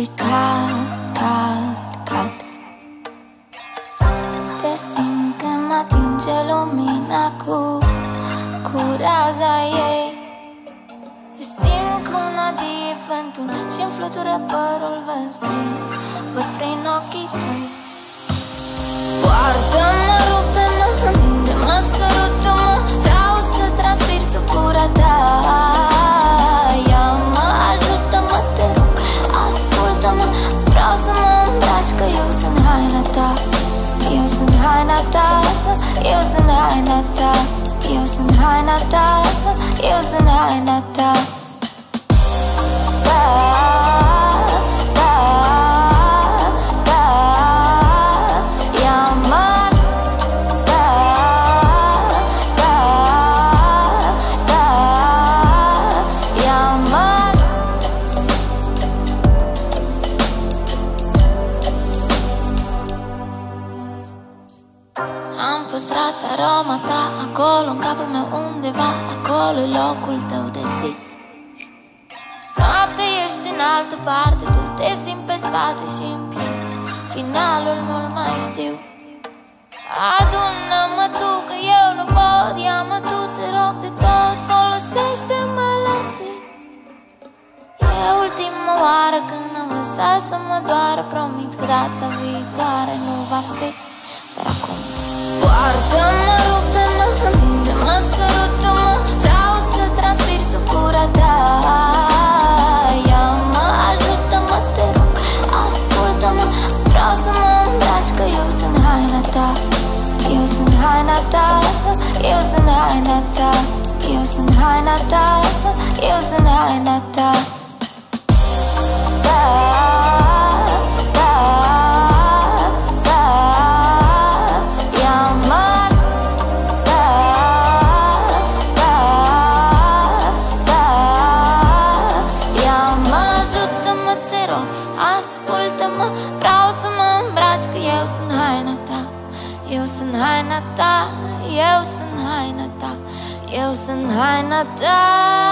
și cad, cad, cad. Te simt când mă atinge lumina cu, cu raza ei. Te simt cum nadie vântul și-mi flutură părul văd prin, văd prin ochii tăi eu sunt haina ta Eu sunt haina ta, eu sunt haina ta Eu sunt haina ta, eu sunt haina ta Da, păstrat aroma ta acolo în capul meu undeva Acolo e locul tău de zi. Noapte ești în altă parte Tu te simți pe spate și în piept. Finalul nu-l mai știu. Adună-mă tu că eu nu pot Ia-mă tu, te rog de tot Folosește-mă, lasă E ultima oară când am lăsat să mă doară Promit că data viitoare nu va fi. Dar acum Poartă-mă, rupe-mă, întinde-mă, sărută-mă Vreau să transpir sub gura ta. Ia-mă, ajută-mă, te rog, ascultă-mă Vreau să mă îmbraci că eu sunt haina ta. Eu sunt haina ta, eu sunt haina ta. Eu sunt haina ta, eu sunt haina ta Ascultă-mă, vreau să mă îmbraci Că eu sunt haina ta. Eu sunt haina ta Eu sunt haina ta. Eu sunt haina ta